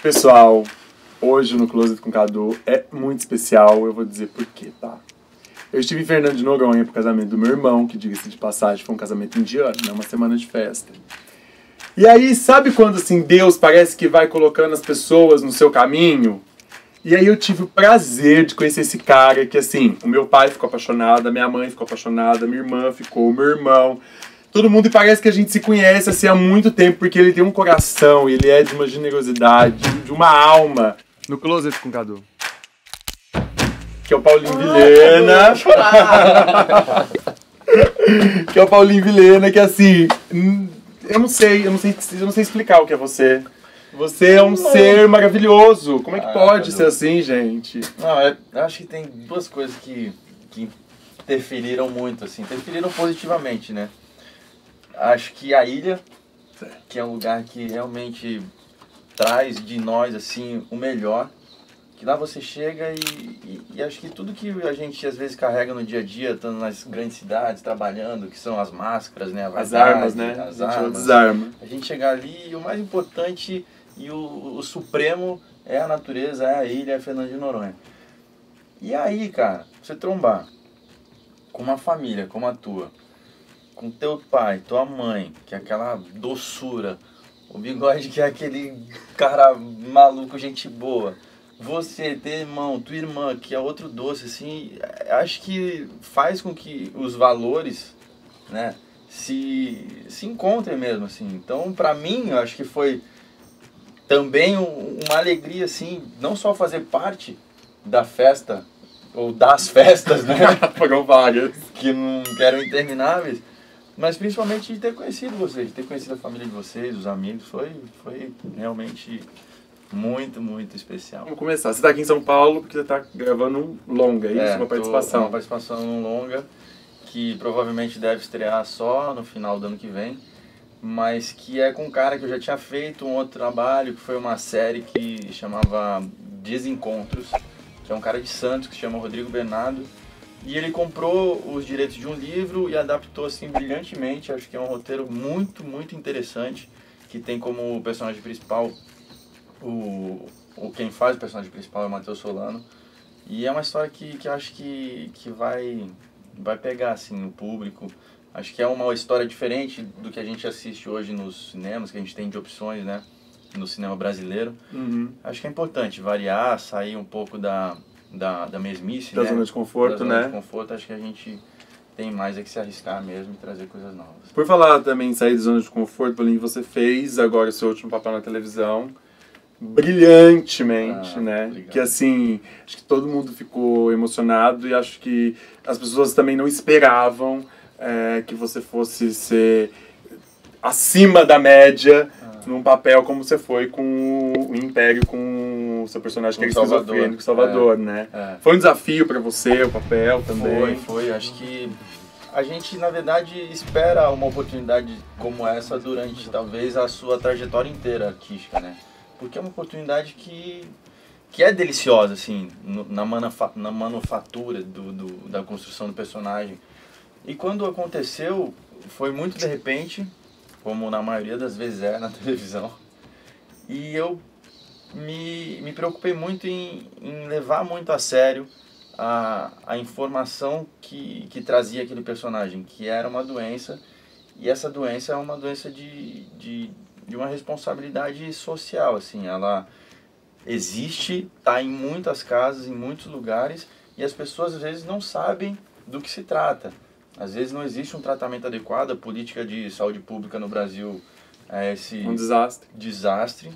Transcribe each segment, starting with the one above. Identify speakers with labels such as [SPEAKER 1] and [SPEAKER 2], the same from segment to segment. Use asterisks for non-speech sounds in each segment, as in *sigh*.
[SPEAKER 1] Pessoal, hoje no Closet com Cadu é muito especial, eu vou dizer por quê, tá? Eu estive em Fernando de Noronha pro casamento do meu irmão, que diga-se de passagem, foi um casamento indiano, né? Uma semana de festa. E aí, sabe quando assim Deus parece que vai colocando as pessoas no seu caminho? E aí eu tive o prazer de conhecer esse cara que assim, o meu pai ficou apaixonado, a minha mãe ficou apaixonada, minha irmã ficou, meu irmão, todo mundo e parece que a gente se conhece assim há muito tempo porque ele tem um coração, ele é de uma generosidade, de uma alma. No closet com Cadu. Que é o Paulinho Vilhena. *laughs* que é o Paulinho Vilhena, que assim, hum, eu não sei, eu não sei, eu não sei explicar o que é você. Você é um ser maravilhoso. Como é que
[SPEAKER 2] Ah,
[SPEAKER 1] pode
[SPEAKER 2] Cadu.
[SPEAKER 1] ser assim, gente?
[SPEAKER 2] Não, é- eu acho que tem duas coisas que, que interferiram muito, assim, interferiram positivamente, né? Acho que a ilha, que é um lugar que realmente traz de nós, assim, o melhor. Que lá você chega e, e, e acho que tudo que a gente às vezes carrega no dia a dia, estando nas grandes cidades, trabalhando, que são as máscaras, né?
[SPEAKER 1] As armas, né?
[SPEAKER 2] As
[SPEAKER 1] a
[SPEAKER 2] armas.
[SPEAKER 1] desarma.
[SPEAKER 2] A gente chegar ali e o mais importante e o, o supremo é a natureza, é a ilha, é Fernando de Noronha. E aí, cara, você trombar com uma família como a tua, com teu pai, tua mãe, que é aquela doçura, o bigode que é aquele cara maluco, gente boa, você, teu irmão, tua irmã, que é outro doce, assim, acho que faz com que os valores, né, se, se encontrem mesmo, assim. Então, pra mim, eu acho que foi também um- uma alegria, assim, não só fazer parte da festa, ou das *laughs* festas, né, *laughs* que não que eram intermináveis, mas principalmente de ter conhecido vocês, de ter conhecido a família de vocês, os amigos, foi, foi realmente muito, muito especial.
[SPEAKER 1] Vamos começar. Você tá aqui em São Paulo porque você tá gravando um longa, é isso? uma
[SPEAKER 2] tô-
[SPEAKER 1] participação.
[SPEAKER 2] Uma participação num longa que provavelmente deve estrear só no final do ano que vem, mas que é com um cara que eu já tinha feito um outro trabalho, que foi uma série que chamava Desencontros, que é um cara de Santos que se chama Rodrigo Bernardo. E ele comprou os direitos de um livro e adaptou assim brilhantemente. Acho que é um roteiro muito, muito interessante, que tem como personagem principal o, o quem faz o personagem principal é o Matheus Solano. E é uma história que, que acho que, que vai, vai pegar assim, o público. Acho que é uma história diferente do que a gente assiste hoje nos cinemas, que a gente tem de opções, né? No cinema brasileiro.
[SPEAKER 1] Uhum.
[SPEAKER 2] Acho que é importante variar, sair um pouco da, da, da mesmice,
[SPEAKER 1] Da
[SPEAKER 2] né?
[SPEAKER 1] zona de conforto,
[SPEAKER 2] da zona
[SPEAKER 1] né?
[SPEAKER 2] de conforto. Acho que a gente tem mais é que se arriscar mesmo e trazer coisas novas.
[SPEAKER 1] Por falar também em sair da zona de conforto, Paulinho, você fez agora o seu último papel na televisão brilhantemente,
[SPEAKER 2] Ah,
[SPEAKER 1] né?
[SPEAKER 2] obrigado.
[SPEAKER 1] Que assim, acho que todo mundo ficou emocionado e acho que as pessoas também não esperavam é, que você fosse ser acima da média
[SPEAKER 2] Ah.
[SPEAKER 1] num papel como você foi com o Império, com o seu personagem que é
[SPEAKER 2] Com Salvador.
[SPEAKER 1] esquizofrênico, Salvador, né?
[SPEAKER 2] É.
[SPEAKER 1] Foi um desafio pra você o papel também.
[SPEAKER 2] Foi, foi. Acho que a gente, na verdade, espera uma oportunidade como essa durante, talvez, a sua trajetória inteira artística, né? Porque é uma oportunidade que, que é deliciosa, assim, na, manufa na manufatura do, do, da construção do personagem. E quando aconteceu, foi muito de repente, como na maioria das vezes é na *laughs* televisão. E eu me, me preocupei muito em, em levar muito a sério a, a informação que, que trazia aquele personagem, que era uma doença, e essa doença é uma doença de, de, de uma responsabilidade social, assim, ela existe, está em muitas casas, em muitos lugares, e as pessoas às vezes não sabem do que se trata. Às vezes não existe um tratamento adequado, a política de saúde pública no Brasil é esse
[SPEAKER 1] Um desastre.
[SPEAKER 2] desastre.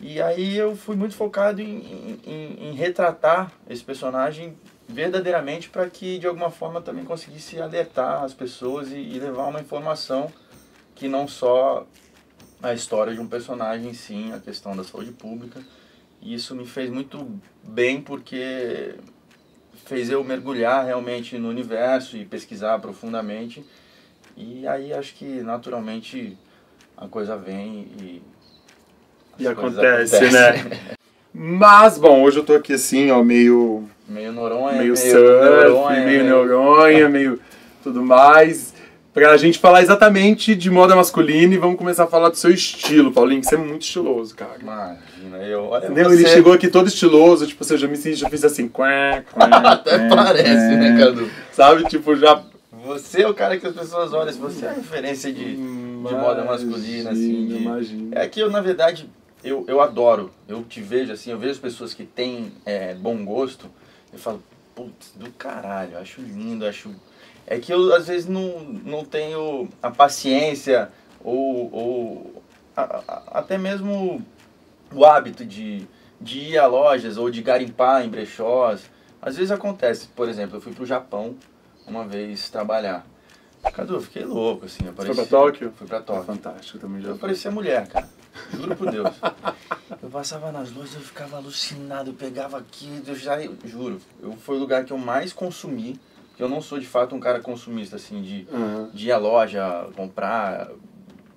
[SPEAKER 2] E aí eu fui muito focado em, em, em retratar esse personagem verdadeiramente para que de alguma forma também conseguisse alertar as pessoas e, e levar uma informação que não só a história de um personagem, sim, a questão da saúde pública. E isso me fez muito bem porque fez eu mergulhar realmente no universo e pesquisar profundamente. E aí acho que naturalmente a coisa vem e.
[SPEAKER 1] E acontece,
[SPEAKER 2] acontecem.
[SPEAKER 1] né? Mas, bom, hoje eu tô aqui assim, ó, meio,
[SPEAKER 2] Meio Noronha,
[SPEAKER 1] meio
[SPEAKER 2] meio,
[SPEAKER 1] surf,
[SPEAKER 2] Noronha,
[SPEAKER 1] meio Noronha, meio tudo mais. pra gente falar exatamente de moda masculina e vamos começar a falar do seu estilo, Paulinho, que você é muito estiloso, cara.
[SPEAKER 2] Imagina, eu. Olha
[SPEAKER 1] Entendeu?
[SPEAKER 2] você.
[SPEAKER 1] Ele chegou aqui todo estiloso, tipo, você já me senti, já fiz assim, quá, quá, *laughs*
[SPEAKER 2] Até
[SPEAKER 1] quá,
[SPEAKER 2] parece, né. Cadu?
[SPEAKER 1] Sabe, tipo, já.
[SPEAKER 2] Você é o cara que as pessoas olham, se você é a referência de, de moda masculina, assim. De...
[SPEAKER 1] Imagina.
[SPEAKER 2] É que eu, na verdade, eu, eu adoro. Eu te vejo assim, eu vejo pessoas que têm é, bom gosto, eu falo, putz, do caralho, acho lindo, acho. É que eu às vezes não, não tenho a paciência ou, ou a- a- até mesmo o hábito de, de ir a lojas ou de garimpar em brechós. Às vezes acontece, por exemplo, eu fui pro Japão uma vez trabalhar. Cadu, eu fiquei louco, assim. Eu
[SPEAKER 1] Você foi
[SPEAKER 2] parecia-
[SPEAKER 1] pra Tóquio?
[SPEAKER 2] Fui pra
[SPEAKER 1] É
[SPEAKER 2] Tóquio.
[SPEAKER 1] fantástico também já.
[SPEAKER 2] Eu parecia mulher, cara. Juro por Deus. Eu passava nas lojas, eu ficava alucinado, eu pegava aqui, eu já, eu juro, eu, foi o lugar que eu mais consumi, que eu não sou de fato um cara consumista, assim, de,
[SPEAKER 1] Aham.
[SPEAKER 2] de ir à loja, comprar.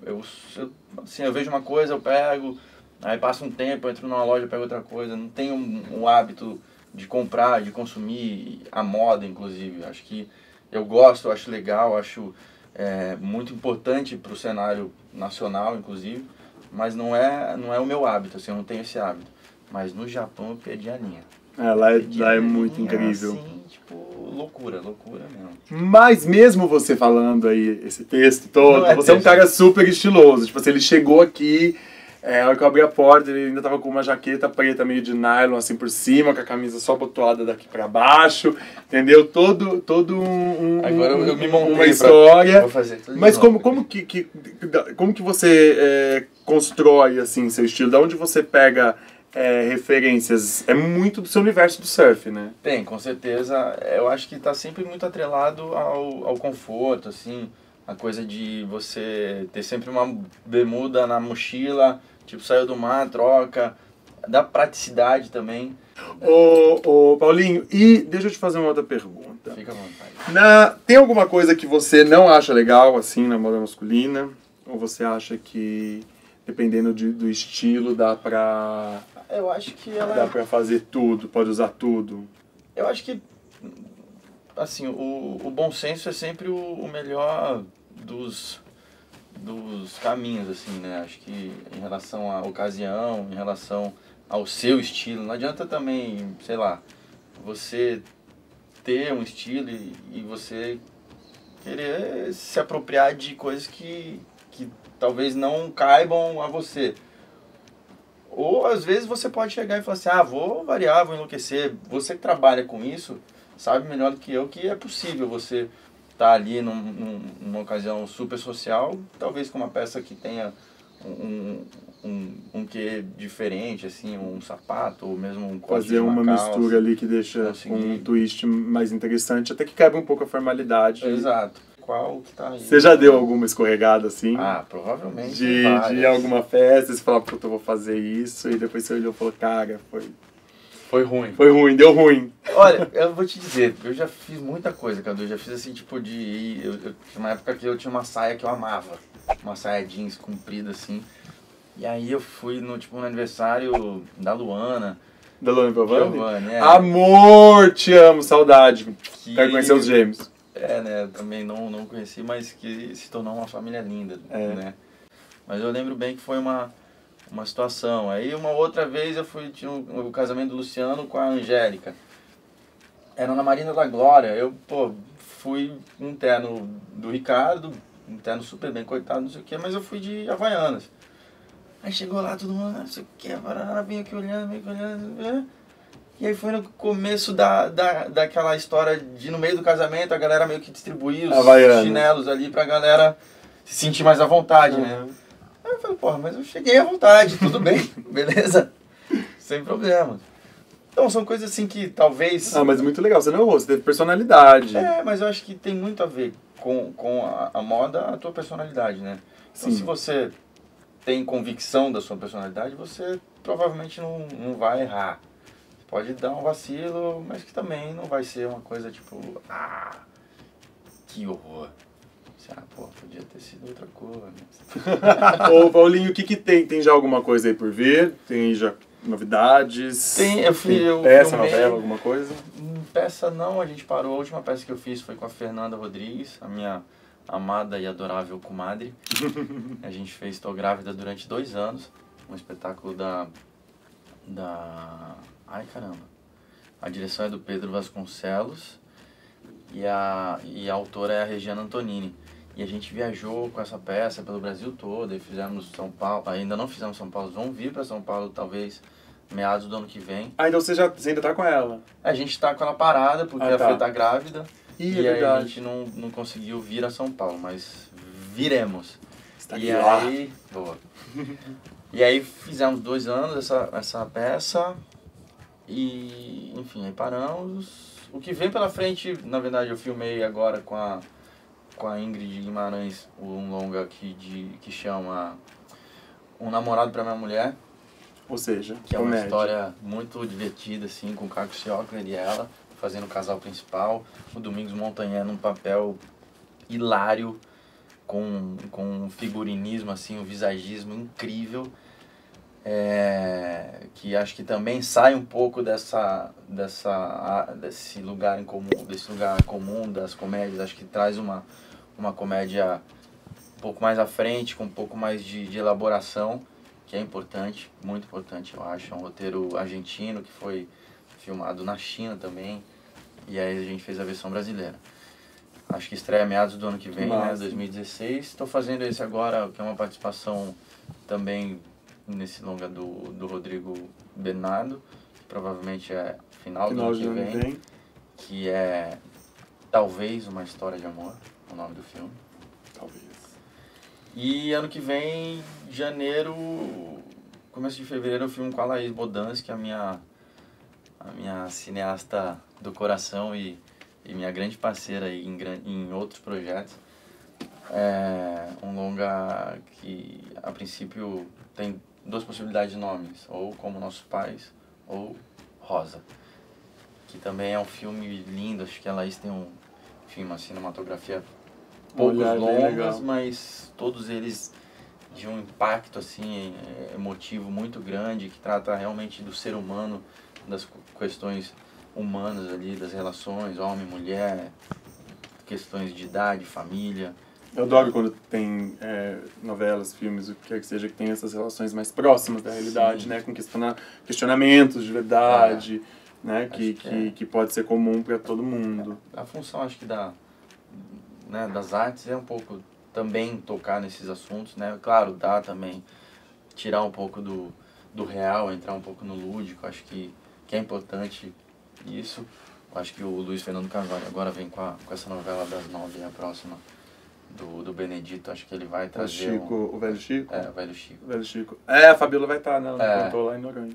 [SPEAKER 2] Eu, eu, assim, eu vejo uma coisa, eu pego, aí passa um tempo, eu entro numa loja, pego outra coisa. Não tenho um, um hábito de comprar, de consumir a moda, inclusive. Acho que eu gosto, acho legal, acho é, muito importante para o cenário nacional, inclusive, mas não é, não é o meu hábito, assim, eu não tenho esse hábito. Mas no Japão eu perdi a linha.
[SPEAKER 1] É, lá é, lá é muito
[SPEAKER 2] linha,
[SPEAKER 1] incrível.
[SPEAKER 2] Assim, tipo, loucura, loucura mesmo.
[SPEAKER 1] Mas mesmo você falando aí esse texto todo,
[SPEAKER 2] é
[SPEAKER 1] você é um
[SPEAKER 2] texto.
[SPEAKER 1] cara super estiloso. Tipo assim, ele chegou aqui, é, a hora que eu abri a porta, ele ainda tava com uma jaqueta preta meio de nylon assim por cima, com a camisa só abotoada daqui pra baixo, entendeu? Todo, todo um, um-
[SPEAKER 2] Agora eu, eu me montei
[SPEAKER 1] uma
[SPEAKER 2] pra-
[SPEAKER 1] história.
[SPEAKER 2] Vou fazer tudo
[SPEAKER 1] Mas como, como que, que- como que você é, constrói assim seu estilo? Da onde você pega é, referências? É muito do seu universo do surf, né?
[SPEAKER 2] Tem, com certeza. Eu acho que está sempre muito atrelado ao, ao conforto, assim. A coisa de você ter sempre uma bermuda na mochila, tipo, saiu do mar, troca. Da praticidade também.
[SPEAKER 1] Ô, ô, Paulinho, e deixa eu te fazer uma outra pergunta.
[SPEAKER 2] Fica à vontade.
[SPEAKER 1] Na, tem alguma coisa que você não acha legal, assim, na moda masculina? Ou você acha que, dependendo de- do estilo, dá pra,
[SPEAKER 2] Eu acho que ela.
[SPEAKER 1] dá pra fazer tudo, pode usar tudo?
[SPEAKER 2] Eu acho que, assim, o, o bom senso é sempre o, o melhor dos, dos caminhos, assim, né? Acho que em relação à ocasião, em relação ao seu estilo, não adianta também, sei lá, você ter um estilo e, e você querer se apropriar de coisas que, que talvez não caibam a você. Ou às vezes você pode chegar e falar assim, ah, vou variar, vou enlouquecer. Você que trabalha com isso, sabe melhor do que eu que é possível você estar ali num, num- numa ocasião super social, talvez com uma peça que tenha um, um, um quê diferente, assim, um sapato, ou mesmo um
[SPEAKER 1] Fazer uma
[SPEAKER 2] calça.
[SPEAKER 1] mistura ali que deixa
[SPEAKER 2] Consegui.
[SPEAKER 1] um twist mais interessante, até que quebra um pouco a formalidade.
[SPEAKER 2] Exato. Qual que tá aí?
[SPEAKER 1] Você já deu alguma escorregada, assim?
[SPEAKER 2] Ah, provavelmente.
[SPEAKER 1] de,
[SPEAKER 2] várias.
[SPEAKER 1] de alguma festa, você fala, puta, eu vou fazer isso, e depois você olhou e falou, cara, foi,
[SPEAKER 2] Foi ruim.
[SPEAKER 1] foi ruim, deu ruim.
[SPEAKER 2] Olha, eu vou te dizer, eu já fiz muita coisa, Cadu. Eu já fiz assim, tipo, de. Eu, eu, tinha uma época que eu tinha uma saia que eu amava. Uma saia jeans comprida, assim. E aí eu fui no, tipo, no aniversário da Luana.
[SPEAKER 1] Da Lona Giovanni?
[SPEAKER 2] Giovanni, é.
[SPEAKER 1] Amor, te amo, saudade.
[SPEAKER 2] que,
[SPEAKER 1] Quero conhecer os gêmeos.
[SPEAKER 2] É, né? Também não, não conheci, mas que se tornou uma família linda,
[SPEAKER 1] É.
[SPEAKER 2] né? Mas eu lembro bem que foi uma, uma situação. Aí uma outra vez eu fui, tinha o, o casamento do Luciano com a Angélica. Era na Marina da Glória. Eu, pô, fui um terno do Ricardo, um terno super bem coitado, não sei o quê, mas eu fui de Havaianas. Aí chegou lá, todo mundo, "Ah, não sei o que, a vem aqui olhando, vem aqui olhando? E aí foi no começo da, da, daquela história de no meio do casamento a galera meio que distribuir os chinelos ali pra galera se sentir mais à vontade, né? Aí eu falei, porra, mas eu cheguei à vontade, tudo bem, *laughs* beleza? Sem problema. Então são coisas assim que talvez.
[SPEAKER 1] Ah, mas muito legal, você não errou, você teve personalidade.
[SPEAKER 2] É, mas eu acho que tem muito a ver com, com a, a moda, a tua personalidade, né? Então
[SPEAKER 1] Sim.
[SPEAKER 2] se você tem convicção da sua personalidade, você provavelmente não, não vai errar. Pode dar um vacilo, mas que também não vai ser uma coisa tipo, ah, que horror. Você, Ah, pô, podia ter sido outra cor. Né? *laughs*
[SPEAKER 1] Ô, Paulinho, o que que tem? Tem já alguma coisa aí por vir? Tem já novidades?
[SPEAKER 2] Tem, eu fui- eu
[SPEAKER 1] peça,
[SPEAKER 2] filmei-
[SPEAKER 1] novela, alguma coisa?
[SPEAKER 2] Hum, Peça não, a gente parou. A última peça que eu fiz foi com a Fernanda Rodrigues, a minha amada e adorável comadre. *laughs* a gente fez Tô Grávida durante dois anos, um espetáculo da. da. Ai caramba. A direção é do Pedro Vasconcelos e a, e a autora é a Regiana Antonini. E a gente viajou com essa peça pelo Brasil todo e fizemos São Paulo. Ainda não fizemos São Paulo, vamos vir para São Paulo talvez meados do ano que vem.
[SPEAKER 1] Ah, então você, já, você ainda tá com ela?
[SPEAKER 2] A gente tá com ela parada porque
[SPEAKER 1] Ah,
[SPEAKER 2] a
[SPEAKER 1] tá.
[SPEAKER 2] Fê tá grávida.
[SPEAKER 1] Ih,
[SPEAKER 2] e
[SPEAKER 1] é
[SPEAKER 2] aí a gente não, não conseguiu vir a São Paulo, mas viremos.
[SPEAKER 1] Você tá
[SPEAKER 2] e aí. Boa. *laughs* e aí fizemos dois anos essa, essa peça. E enfim, aí paramos. O que vem pela frente, na verdade, eu filmei agora com a, com a Ingrid Guimarães, um longa aqui de, que chama Um Namorado para Minha Mulher,
[SPEAKER 1] Ou seja,
[SPEAKER 2] que é uma
[SPEAKER 1] comédia.
[SPEAKER 2] história muito divertida, assim, com o Caco Ciocler e ela, fazendo o casal principal. O Domingos Montanhé num papel hilário, com, com um figurinismo, assim, um visagismo incrível. É, que acho que também sai um pouco dessa, dessa, desse lugar em comum, desse lugar comum das comédias. Acho que traz uma, uma comédia um pouco mais à frente, com um pouco mais de, de elaboração que é importante, muito importante, eu acho. É um roteiro argentino que foi filmado na China também. E aí a gente fez a versão brasileira. Acho que estreia meados do ano que vem, né?
[SPEAKER 1] Massa.
[SPEAKER 2] 2016. Estou fazendo esse agora, que é uma participação também nesse longa do, do Rodrigo Bernardo, que provavelmente é final,
[SPEAKER 1] Final
[SPEAKER 2] do ano que vem,
[SPEAKER 1] que vem.
[SPEAKER 2] que é Talvez uma História de Amor, o nome do filme.
[SPEAKER 1] Talvez.
[SPEAKER 2] E ano que vem, janeiro, começo de fevereiro, eu filmo com a Laís Bodans, que é a minha, a minha cineasta do coração e, e minha grande parceira em, em outros projetos. É um longa que, a princípio, tem duas possibilidades de nomes, ou Como Nossos Pais, ou Rosa. Que também é um filme lindo, acho que a Laís tem um, enfim, uma cinematografia poucos
[SPEAKER 1] Olhar
[SPEAKER 2] longas, mas todos eles de um impacto assim eh, emotivo muito grande que trata realmente do ser humano, das questões humanas ali, das relações homem mulher, questões de idade, família.
[SPEAKER 1] Eu adoro quando tem é, novelas, filmes, o que quer que seja, que tem essas relações mais próximas da realidade,
[SPEAKER 2] Sim.
[SPEAKER 1] né? Com questiona questionamentos de verdade, né? Que,
[SPEAKER 2] que
[SPEAKER 1] que,
[SPEAKER 2] é.
[SPEAKER 1] que pode ser comum para todo mundo.
[SPEAKER 2] A função acho que da né, das artes é um pouco também tocar nesses assuntos, né? Claro, dá também tirar um pouco do, do real, entrar um pouco no lúdico, acho que, que é importante isso. Acho que o Luiz Fernando Carvalho agora vem com, a, com essa novela das nove, a próxima, do, do Benedito, acho que ele vai
[SPEAKER 1] O
[SPEAKER 2] trazer
[SPEAKER 1] Chico,
[SPEAKER 2] um,
[SPEAKER 1] o velho Chico.
[SPEAKER 2] é, o velho Chico.
[SPEAKER 1] O velho Chico. É, a Fabiola vai estar, né? Ela
[SPEAKER 2] É.
[SPEAKER 1] contou lá em Noronha.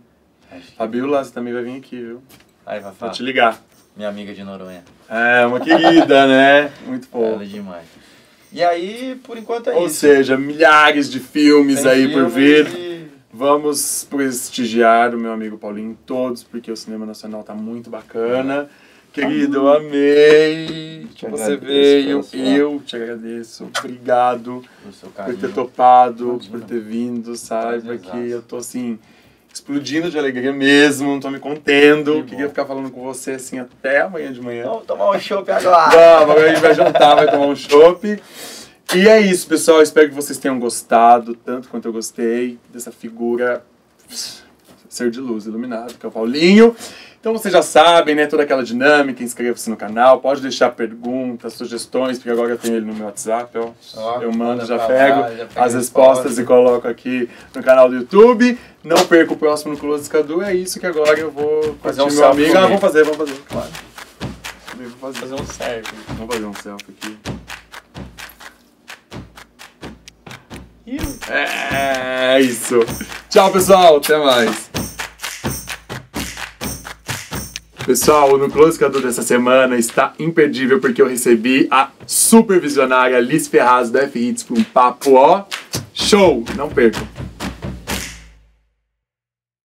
[SPEAKER 2] Acho que-
[SPEAKER 1] Fabiola, você também vai vir aqui, viu?
[SPEAKER 2] Aí
[SPEAKER 1] Vou te ligar.
[SPEAKER 2] minha amiga de Noronha.
[SPEAKER 1] É, uma querida, *laughs* né? Muito
[SPEAKER 2] Ela
[SPEAKER 1] bom.
[SPEAKER 2] é demais. E aí, por enquanto é
[SPEAKER 1] Ou
[SPEAKER 2] isso.
[SPEAKER 1] seja, milhares de filmes
[SPEAKER 2] Tem
[SPEAKER 1] aí por vir.
[SPEAKER 2] e-
[SPEAKER 1] Vamos prestigiar o meu amigo Paulinho em todos, porque o cinema nacional tá muito bacana. Querido, eu amei que
[SPEAKER 2] Te
[SPEAKER 1] você
[SPEAKER 2] agradeço
[SPEAKER 1] veio.
[SPEAKER 2] sua-
[SPEAKER 1] Eu te agradeço. Obrigado por ter topado,
[SPEAKER 2] Imagina.
[SPEAKER 1] por ter vindo. Saiba que eu tô assim, explodindo de alegria mesmo, não tô me contendo.
[SPEAKER 2] Que
[SPEAKER 1] Queria
[SPEAKER 2] bom.
[SPEAKER 1] ficar falando com você assim até amanhã de manhã.
[SPEAKER 2] Vamos tomar um chopp agora.
[SPEAKER 1] Vamos, agora a gente vai jantar, vai tomar um chopp. E é isso, pessoal. Espero que vocês tenham gostado, tanto quanto eu gostei, dessa figura ser de luz iluminado, que é o Paulinho. Então vocês já sabem, né? Toda aquela dinâmica, inscreva-se no canal, pode deixar perguntas, sugestões, porque agora eu tenho ele no meu WhatsApp, ó.
[SPEAKER 2] Ó,
[SPEAKER 1] eu mando, já pego
[SPEAKER 2] lá, já
[SPEAKER 1] as respostas
[SPEAKER 2] resposta.
[SPEAKER 1] e coloco aqui no canal do YouTube. Não perca o próximo no Close Cadu, é isso que agora eu vou
[SPEAKER 2] Fazer um
[SPEAKER 1] meu amigo. Ah, vamos fazer, vamos fazer, claro. Vou fazer.
[SPEAKER 2] Fazer um selfie.
[SPEAKER 1] Vamos fazer um selfie aqui. É isso. Tchau, pessoal. Até mais. Pessoal, o No Close Cadu dessa semana está imperdível porque eu recebi a supervisionária Liz Ferraz da F-Hits para um papo, ó, show! Não percam.